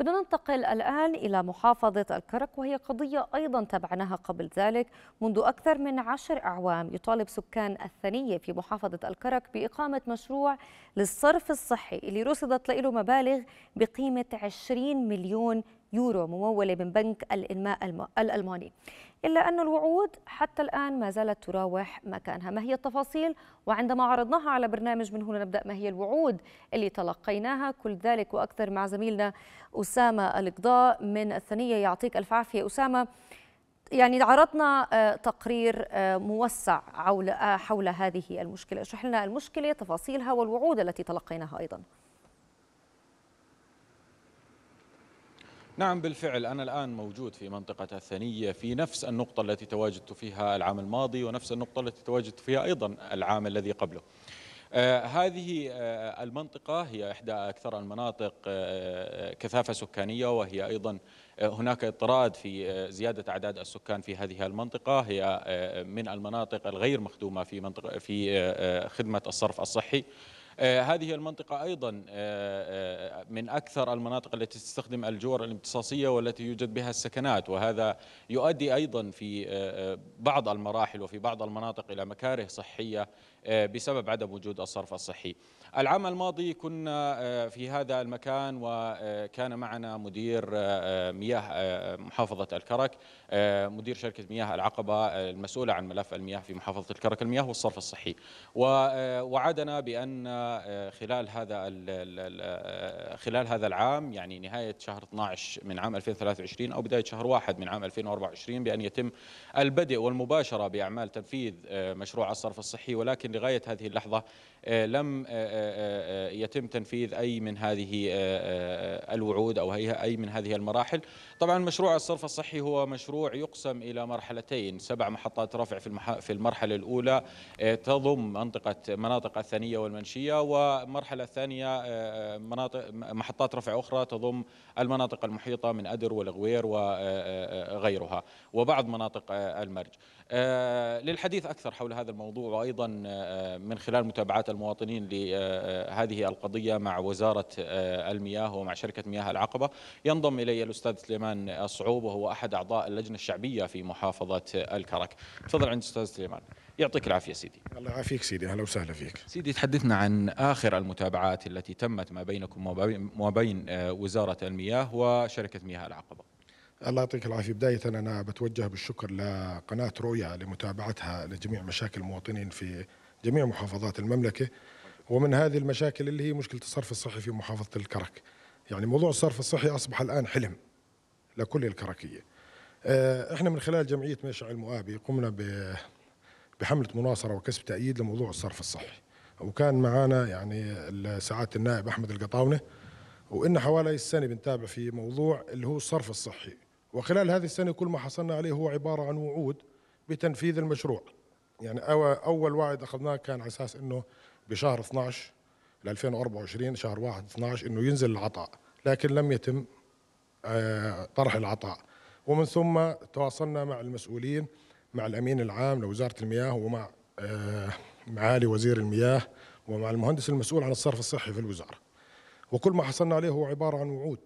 بدنا ننتقل الآن إلى محافظة الكرك وهي قضية أيضا تابعناها قبل ذلك منذ أكثر من عشر أعوام. يطالب سكان الثنية في محافظة الكرك بإقامة مشروع للصرف الصحي اللي رصدت له مبالغ بقيمة 20 مليون يورو ممولة من بنك الإنماء الألماني. إلا أن الوعود حتى الآن ما زالت تراوح مكانها. ما هي التفاصيل؟ وعندما عرضناها على برنامج من هنا نبدأ. ما هي الوعود اللي تلقيناها؟ كل ذلك وأكثر مع زميلنا أسامة القضاء من الثنية يعطيك ألف عافية أسامة. يعني عرضنا آه، تقرير آه، موسع آه، حول هذه المشكلة. اشرح لنا المشكلة تفاصيلها والوعود التي تلقيناها أيضا. نعم بالفعل أنا الآن موجود في منطقة الثنية في نفس النقطة التي تواجدت فيها العام الماضي ونفس النقطة التي تواجدت فيها أيضا العام الذي قبله. آه هذه آه المنطقة هي إحدى أكثر المناطق آه كثافة سكانية وهي أيضا هناك اضطراد في زيادة أعداد السكان في هذه المنطقة. هي من المناطق الغير مخدومة في منطقة في خدمة الصرف الصحي. هذه المنطقة أيضا آه، آه، من أكثر المناطق التي تستخدم الجور الامتصاصية والتي يوجد بها السكنات وهذا يؤدي أيضا في بعض المراحل وفي بعض المناطق إلى مكاره صحية بسبب عدم وجود الصرف الصحي. العام الماضي كنا في هذا المكان وكان معنا مدير مياه محافظة الكرك مدير شركة مياه العقبة المسؤولة عن ملف المياه في محافظة الكرك المياه والصرف الصحي. ووعدنا بأن خلال هذا خلال هذا العام يعني نهاية شهر 12 من عام 2023 أو بداية شهر واحد من عام 2024 بأن يتم البدء والمباشرة بأعمال تنفيذ مشروع الصرف الصحي. ولكن لغاية هذه اللحظة لم يتم تنفيذ أي من هذه الوعود أو أي من هذه المراحل. طبعا مشروع الصرف الصحي هو مشروع يقسم إلى مرحلتين سبع محطات رفع في المرحلة الأولى تضم منطقة مناطق الثانية والمنشية والمرحلة الثانية مناطق محطات رفع أخرى تضم المناطق المحيطة من أدر والغوير وغيرها وبعض مناطق المرج. للحديث أكثر حول هذا الموضوع وأيضا من خلال متابعات المواطنين لهذه القضية مع وزارة المياه ومع شركة مياه العقبة. ينضم إلي الأستاذ سليمان الصعوب وهو أحد أعضاء اللجنة الشعبية في محافظة الكرك. تفضل عند أستاذ سليمان. يعطيك العافية سيدي. الله يعافيك سيدي. أهلا وسهلا فيك. سيدي تحدثنا عن آخر المتابعات التي تمت ما بينكم وما بين وزارة المياه وشركة مياه العقبة. الله يعطيك العافية. بداية أنا بتوجه بالشكر لقناة رؤيا لمتابعتها لجميع مشاكل المواطنين في جميع محافظات المملكة. ومن هذه المشاكل اللي هي مشكلة الصرف الصحي في محافظة الكرك. يعني موضوع الصرف الصحي أصبح الآن حلم لكل الكركية. آه، إحنا من خلال جمعية مشع المؤابي قمنا بحملة مناصرة وكسب تأييد لموضوع الصرف الصحي. وكان معنا يعني سعادة النائب أحمد القطاونة وإن حوالي السنة بنتابع في موضوع اللي هو الصرف الصحي. وخلال هذه السنة كل ما حصلنا عليه هو عبارة عن وعود بتنفيذ المشروع. يعني أول وعد أخذناه كان على أساس أنه بشهر 12 ل 2024 شهر 1 12 أنه ينزل العطاء لكن لم يتم آه، طرح العطاء. ومن ثم تواصلنا مع المسؤولين مع الأمين العام لوزارة المياه ومع آه، معالي وزير المياه ومع المهندس المسؤول عن الصرف الصحي في الوزارة. وكل ما حصلنا عليه هو عبارة عن وعود.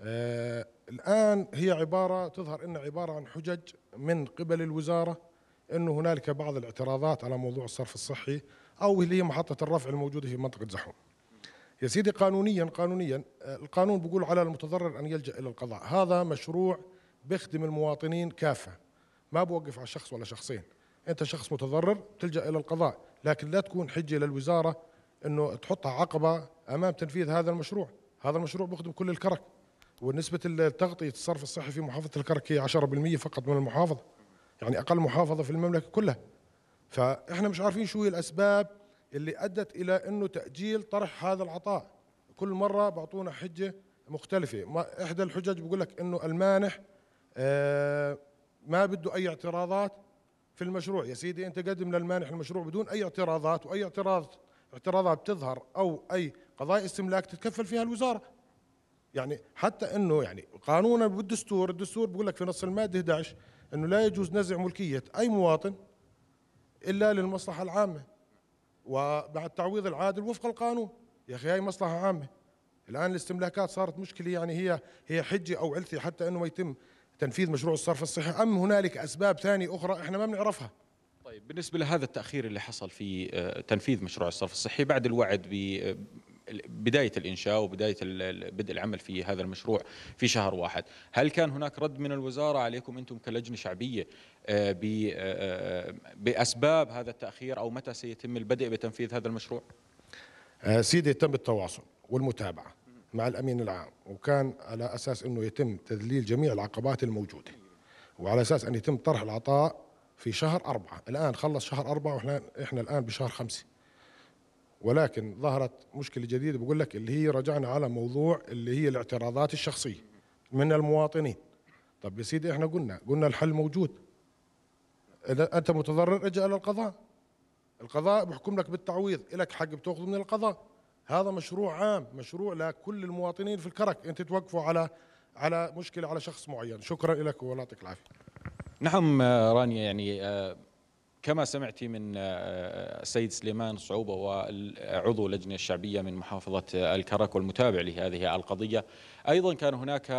آه الآن هي عبارة تظهر أنها عبارة عن حجج من قبل الوزارة أنه هنالك بعض الاعتراضات على موضوع الصرف الصحي أو اللي هي محطة الرفع الموجودة في منطقة زحوم. يا سيدي قانونيا قانونيا آه، القانون بيقول على المتضرر أن يلجأ إلى القضاء. هذا مشروع بيخدم المواطنين كافة. ما بوقف على شخص ولا شخصين. أنت شخص متضرر تلجأ إلى القضاء. لكن لا تكون حجة للوزارة أنه تحطها عقبة أمام تنفيذ هذا المشروع. هذا المشروع بيخدم كل الكرك. ونسبة التغطية الصرف الصحي في محافظة الكرك هي 10% فقط من المحافظة. يعني أقل محافظة في المملكة كلها. فإحنا مش عارفين شو هي الأسباب اللي أدت إلى أنه تأجيل طرح هذا العطاء. كل مرة بعطونا حجة مختلفة. ما إحدى الحجج بقول لك أنه المانح آه ما بده أي اعتراضات في المشروع. يا سيدي أنت قدم للمانح المشروع بدون أي اعتراضات وأي اعتراض اعتراضات بتظهر أو أي قضايا استملاك تتكفل فيها الوزارة. يعني حتى إنه يعني قانونا بالدستور الدستور بيقول لك في نص المادة 11 إنه لا يجوز نزع ملكية أي مواطن إلا للمصلحة العامة. وبعد تعويض العادل وفق القانون. يا أخي هاي مصلحة عامة. الآن الاستملاكات صارت مشكلة يعني هي هي حجة أو علثة حتى إنه ما يتم تنفيذ مشروع الصرف الصحي. أم هنالك أسباب ثانية أخرى إحنا ما بنعرفها؟ طيب بالنسبة لهذا التأخير اللي حصل في آه، تنفيذ مشروع الصرف الصحي بعد الوعد ببداية الإنشاء وبداية ال- بدء العمل في هذا المشروع في شهر واحد. هل كان هناك رد من الوزارة عليكم أنتم كلجنة شعبية آه، ب- آه، بأسباب هذا التأخير أو متى سيتم البدء بتنفيذ هذا المشروع؟ آه، سيدي يتم التواصل والمتابعة مع الأمين العام وكان على أساس إنه يتم تذليل جميع العقبات الموجودة وعلى أساس أن يتم طرح العطاء في شهر أربعة. الآن خلص شهر أربعة وإحنا إحنا الآن بشهر خمسة. ولكن ظهرت مشكلة جديدة. بقول لك اللي هي رجعنا على موضوع اللي هي الاعتراضات الشخصية من المواطنين. طب يا سيدي إحنا قلنا قلنا الحل موجود. إذا أنت متضرر اجأ إلى القضاء. القضاء بحكم لك بالتعويض لك حق بتأخذه من القضاء. هذا مشروع عام مشروع لكل المواطنين في الكرك. أنت توقفوا على على مشكلة على شخص معين. شكرا لك والله يعطيك العافية. نعم آه، رانيا يعني آه، كما سمعت من آه، السيد سليمان صعوبة وعضو اللجنة الشعبية من محافظة آه، الكرك والمتابع لهذه القضية. أيضا كان هناك آه،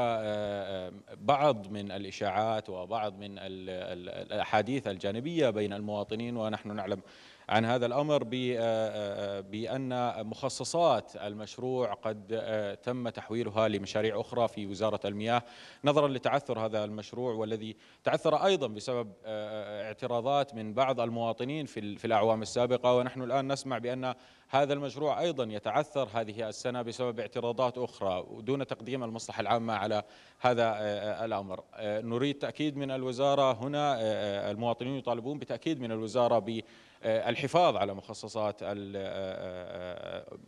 آه، بعض من الإشاعات وبعض من ال- ال- الأحاديث الجانبية بين المواطنين ونحن نعلم عن هذا الأمر ب- آه، بأن مخصصات المشروع قد تم تحويلها لمشاريع أخرى في وزارة المياه. نظرا لتعثر هذا المشروع والذي تعثر أيضا بسبب اعتراضات من بعض المواطنين في ال- في الأعوام السابقة ونحن الآن نسمع بأن هذا المشروع أيضا يتعثر هذه السنة بسبب اعتراضات أخرى ودون تقديم المصلحة العامة على هذا آه، الأمر. آه، نريد تأكيد من الوزارة هنا آه، المواطنين يطالبون بتأكيد من الوزارة بالحفاظ على مخصصات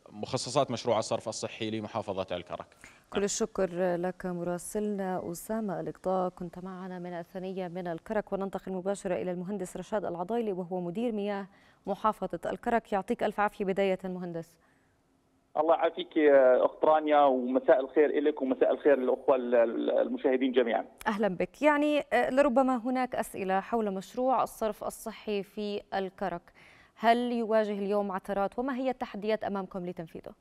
مخصصات مشروع الصرف الصحي لمحافظة الكرك. كل الشكر لك مراسلنا أسامة الإقضاء كنت معنا من الثانية من الكرك وننتقل مباشرة إلى المهندس رشاد العضايلي وهو مدير مياه محافظة الكرك. يعطيك ألف عافية بداية مهندس. الله يعافيك اخت رانيا ومساء الخير لك ومساء الخير للأخوة المشاهدين جميعا. أهلا بك. يعني آه، لربما هناك أسئلة حول مشروع الصرف الصحي في الكرك. هل يواجه اليوم عثرات؟ وما هي التحديات أمامكم لتنفيذه؟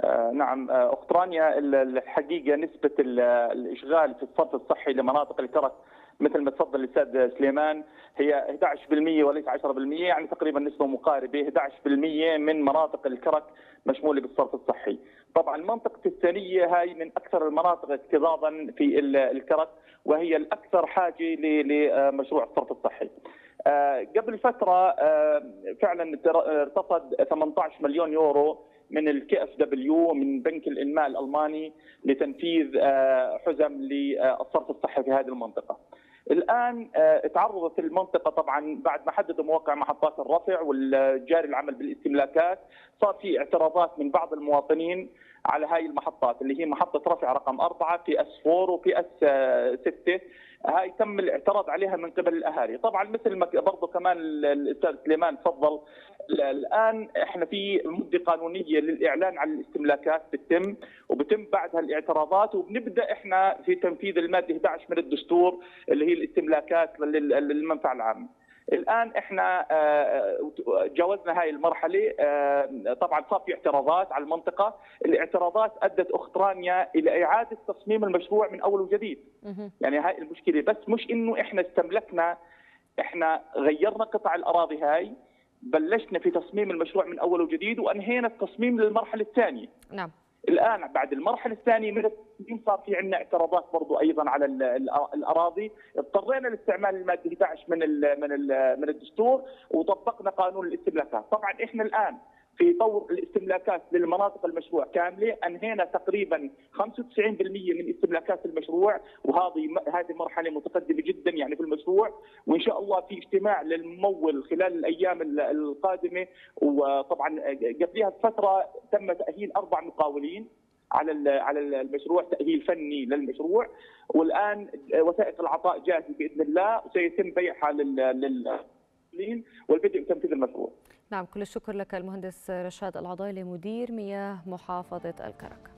آه، نعم آه، اخت رانيا ال- الحقيقة نسبة ال- الإشغال في الصرف الصحي لمناطق الكرك مثل ما تفضل الأستاذ سليمان هي 11% وليس 10% يعني تقريبا نسبة مقاربة 11% من مناطق الكرك مشمولة بالصرف الصحي. طبعا منطقه الثانية هاي من أكثر المناطق اكتظاظا في ال- الكرك وهي الأكثر حاجة لمشروع الصرف الصحي. آه، قبل فترة فعلا ارتفض 18 مليون يورو من ال KfW من بنك الإنماء الألماني لتنفيذ آه، حزم للصرف الصحي في هذه المنطقة. الآن آه، تعرضت المنطقة طبعا بعد ما حددوا مواقع محطات الرفع والجاري العمل بالاستملاكات صار في اعتراضات من بعض المواطنين على هاي المحطات اللي هي محطة رفع رقم أربعة PS 4 و PS 6 هاي تم الاعتراض عليها من قبل الأهالي، طبعا مثل ما برضه كمان الأستاذ سليمان تفضل. الآن إحنا في مدة قانونية للإعلان عن الاستملاكات بتتم وبتم بعدها الاعتراضات وبنبدأ إحنا في تنفيذ المادة 11 من الدستور اللي هي الاستملاكات لل- للمنفعة العامة. الآن إحنا آه، جاوزنا هاي المرحلة. آه، طبعا صار في اعتراضات على المنطقة، الاعتراضات أدت اخت رانيا إلى إعادة تصميم المشروع من أول وجديد. يعني هاي المشكلة. بس مش إنه إحنا استملكنا إحنا غيرنا قطع الأراضي هاي بلشنا في تصميم المشروع من أول وجديد وأنهينا التصميم للمرحلة الثانية. نعم. الآن بعد المرحلة الثانية من التصميم صار في عندنا اعتراضات برضو أيضا على ال- ال- الأراضي. اضطرينا لاستعمال المادة 11 من من من الدستور وطبقنا قانون الاستملاكات طبعا إحنا الآن في طور الاستملاكات للمناطق المشروع. كاملة أنهينا تقريبا 95% من استملاكات المشروع وهذه هذه مرحلة متقدمة جدا يعني في المشروع. وإن شاء الله في اجتماع للممول خلال الأيام ال- القادمة. وطبعا قبلها بفترة تم تأهيل أربع مقاولين على على المشروع تأهيل فني للمشروع. والآن وثائق العطاء جاهزه بإذن الله وسيتم بيعها لل- والبدء بتنفيذ المشروع. نعم كل الشكر لك المهندس رشاد العضايلي مدير مياه محافظة الكرك.